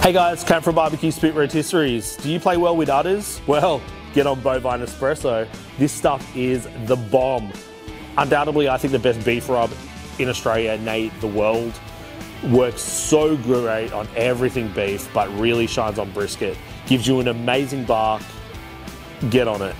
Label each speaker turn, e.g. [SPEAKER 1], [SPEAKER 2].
[SPEAKER 1] Hey guys, Cam from Barbecue Spit Rotisseries. Do you play well with udders? Well, get on Bovine Espresso. This stuff is the bomb. Undoubtedly, I think the best beef rub in Australia, nay, the world. Works so great on everything beef, but really shines on brisket. Gives you an amazing bark. Get on it.